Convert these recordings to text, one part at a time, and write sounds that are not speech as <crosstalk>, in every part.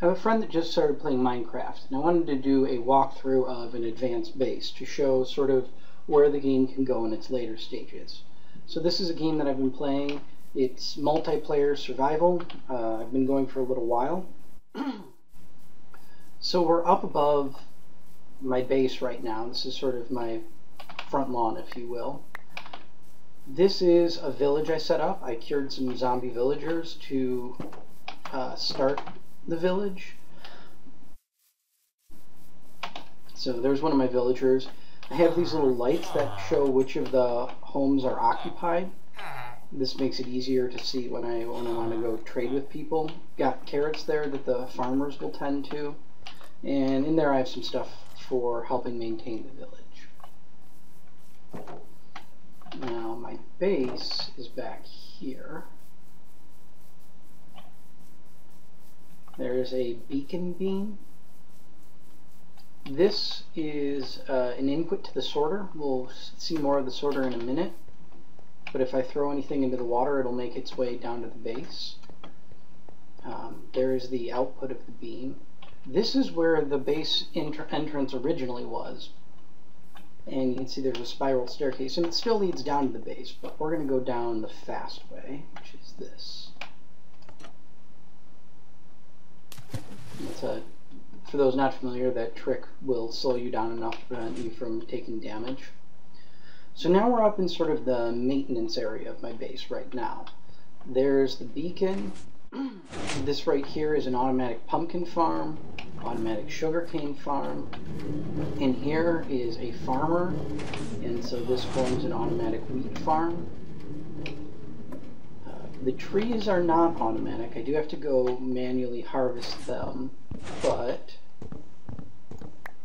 I have a friend that just started playing Minecraft, and I wanted to do a walkthrough of an advanced base to show sort of where the game can go in its later stages. So this is a game that I've been playing. It's multiplayer survival. Uh, I've been going for a little while. <clears throat> so we're up above my base right now. This is sort of my front lawn, if you will. This is a village I set up. I cured some zombie villagers to uh, start the village. So there's one of my villagers. I have these little lights that show which of the homes are occupied. This makes it easier to see when I when I want to go trade with people. Got carrots there that the farmers will tend to. And in there I have some stuff for helping maintain the village. Now my base is back here. There's a beacon beam. This is uh, an input to the sorter. We'll see more of the sorter in a minute. But if I throw anything into the water, it'll make its way down to the base. Um, there is the output of the beam. This is where the base entrance originally was. And you can see there's a spiral staircase, and it still leads down to the base, but we're going to go down the fast way, which is this. A, for those not familiar, that trick will slow you down enough to prevent you from taking damage. So now we're up in sort of the maintenance area of my base right now. There's the beacon. <clears throat> this right here is an automatic pumpkin farm, automatic sugarcane farm. And here is a farmer, and so this forms an automatic wheat farm. The trees are not automatic. I do have to go manually harvest them, but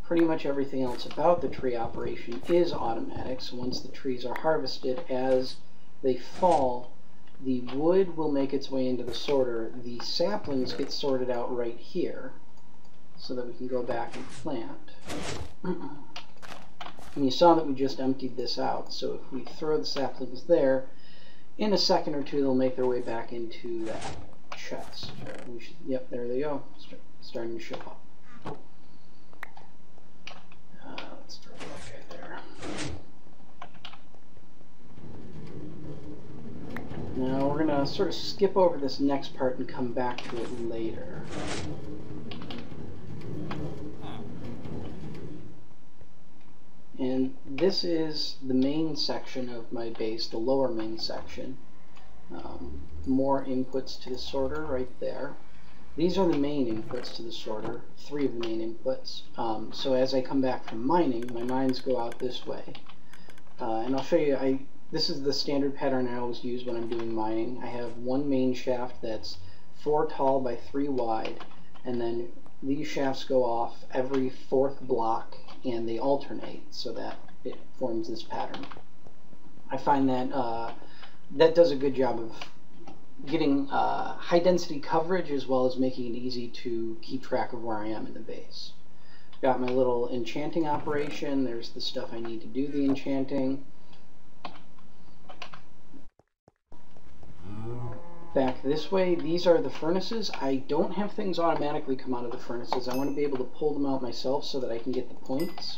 pretty much everything else about the tree operation is automatic. So once the trees are harvested, as they fall, the wood will make its way into the sorter. The saplings get sorted out right here so that we can go back and plant. <clears throat> and you saw that we just emptied this out. So if we throw the saplings there, in a second or two they'll make their way back into that chest. Should, yep, there they go, Start, starting to show up. Uh, let's throw that guy there. Now we're going to sort of skip over this next part and come back to it later. And this is the main section of my base, the lower main section. Um, more inputs to the sorter right there. These are the main inputs to the sorter, three of the main inputs. Um, so as I come back from mining, my mines go out this way. Uh, and I'll show you, I this is the standard pattern I always use when I'm doing mining. I have one main shaft that's four tall by three wide, and then these shafts go off every fourth block and they alternate so that it forms this pattern. I find that uh, that does a good job of getting uh, high density coverage as well as making it easy to keep track of where I am in the base. Got my little enchanting operation, there's the stuff I need to do the enchanting. Back this way, these are the furnaces. I don't have things automatically come out of the furnaces. I want to be able to pull them out myself so that I can get the points.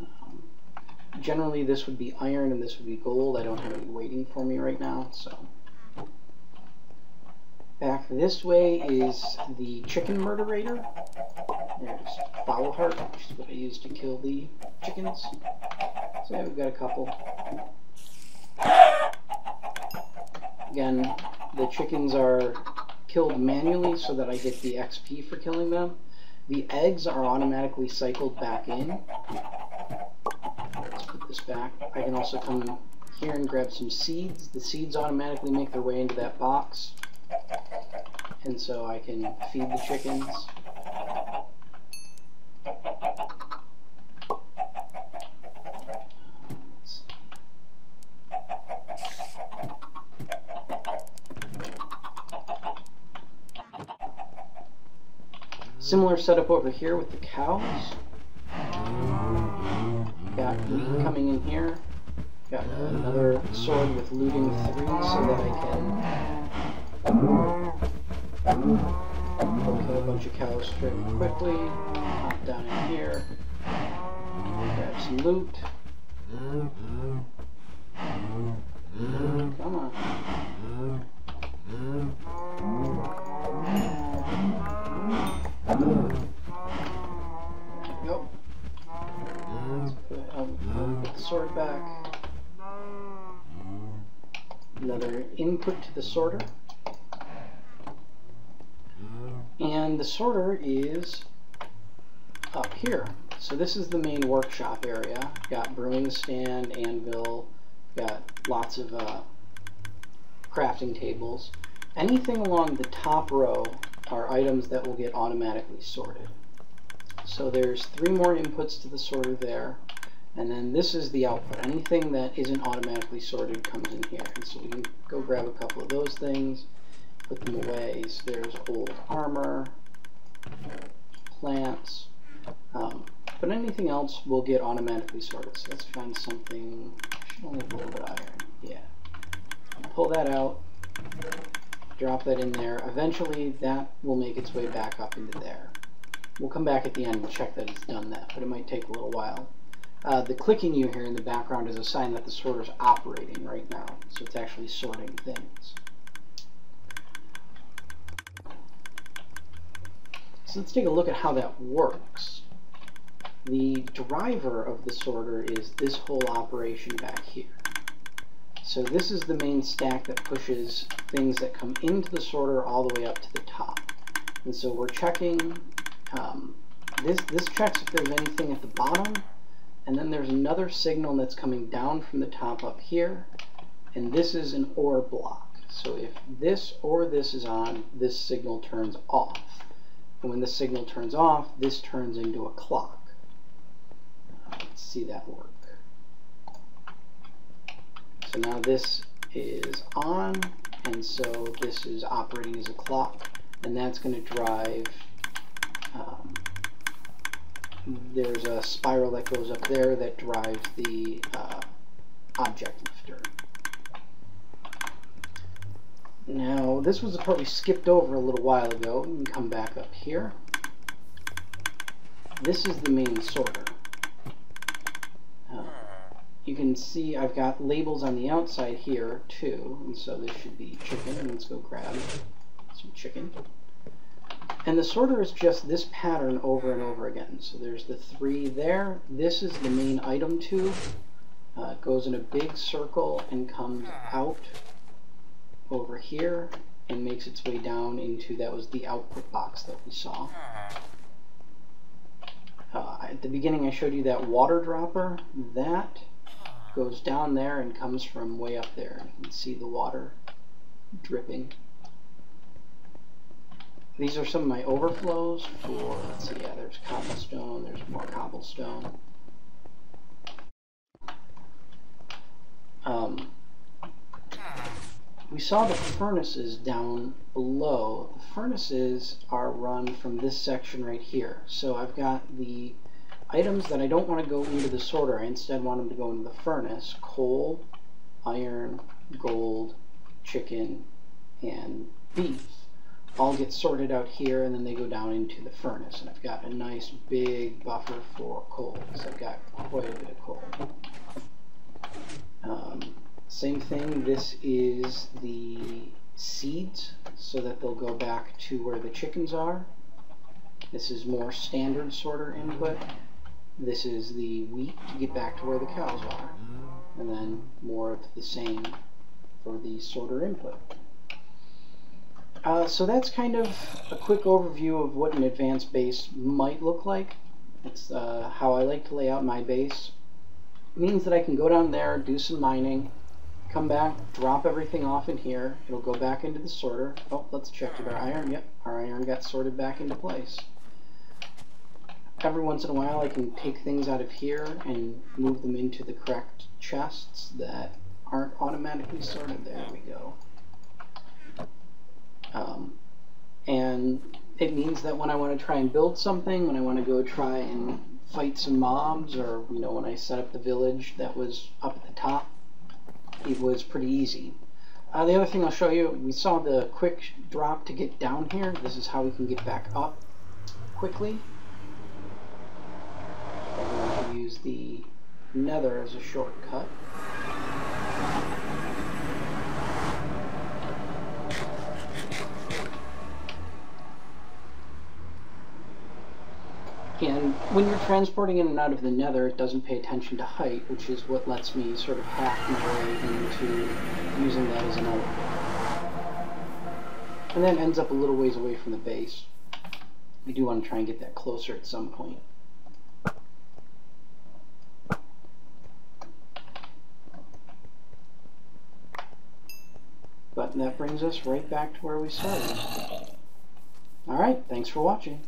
Um, generally this would be iron and this would be gold. I don't have any waiting for me right now, so. Back this way is the chicken murderator. There's Foulheart, which is what I use to kill the chickens. So yeah, we've got a couple. Again, the chickens are killed manually so that I get the XP for killing them. The eggs are automatically cycled back in. Let's put this back. I can also come here and grab some seeds. The seeds automatically make their way into that box. And so I can feed the chickens. Similar setup over here with the cows. Got wheat coming in here. Got another sword with looting three so that I can kill a bunch of cows fairly quickly. Hop down in here. Grab some loot. Come on. Go. Put, um, put the sword back. Another input to the sorter. And the sorter is up here. So this is the main workshop area. Got brewing stand, anvil, got lots of uh, crafting tables. Anything along the top row are items that will get automatically sorted. So there's three more inputs to the sorter there. And then this is the output. Anything that isn't automatically sorted comes in here. And so we can go grab a couple of those things, put them away. So there's old armor, plants, um, but anything else will get automatically sorted. So let's find something, should only have a little bit of iron, yeah. Pull that out, drop that in there. Eventually that will make its way back up into there. We'll come back at the end and check that it's done that, but it might take a little while. Uh, the clicking you hear in the background is a sign that the sorter is operating right now, so it's actually sorting things. So let's take a look at how that works. The driver of the sorter is this whole operation back here. So this is the main stack that pushes things that come into the sorter all the way up to the top. And so we're checking, um, this, this checks if there's anything at the bottom, and then there's another signal that's coming down from the top up here, and this is an OR block. So if this or this is on, this signal turns off. And when the signal turns off, this turns into a clock. Let's see that work. So now this is on, and so this is operating as a clock, and that's going to drive, um, there's a spiral that goes up there that drives the uh, object lifter. Now, this was the part we skipped over a little while ago. We can come back up here. This is the main sorter. Uh, you can see I've got labels on the outside here too, and so this should be chicken. Let's go grab some chicken. And the sorter is just this pattern over and over again. So there's the three there. This is the main item tube. Uh, it goes in a big circle and comes out over here and makes its way down into, that was the output box that we saw. Uh, at the beginning I showed you that water dropper. That goes down there and comes from way up there. You can see the water dripping. These are some of my overflows for, let's see, yeah, there's cobblestone, there's more cobblestone. Um, we saw the furnaces down below. The furnaces are run from this section right here. So I've got the items that I don't want to go into the sorter. I instead want them to go into the furnace. Coal, iron, gold, chicken, and beef all get sorted out here and then they go down into the furnace. And I've got a nice big buffer for coal because I've got quite a bit of coal. Um, same thing, this is the seeds so that they'll go back to where the chickens are. This is more standard sorter input. This is the wheat to get back to where the cows are. And then more of the same for the sorter input. Uh, so that's kind of a quick overview of what an advanced base might look like. It's uh, how I like to lay out my base. It means that I can go down there, do some mining, come back, drop everything off in here. It'll go back into the sorter. Oh, let's check our iron. Yep, our iron got sorted back into place. Every once in a while I can take things out of here and move them into the correct chests that aren't automatically sorted. There we go. Um, and it means that when I want to try and build something, when I want to go try and fight some mobs, or you know, when I set up the village that was up at the top, it was pretty easy. Uh, the other thing I'll show you, we saw the quick drop to get down here. This is how we can get back up quickly. Use the nether as a shortcut. And when you're transporting in and out of the nether, it doesn't pay attention to height, which is what lets me sort of hack my way into using that as an elevator. And then ends up a little ways away from the base. We do want to try and get that closer at some point. But that brings us right back to where we started. Alright, thanks for watching.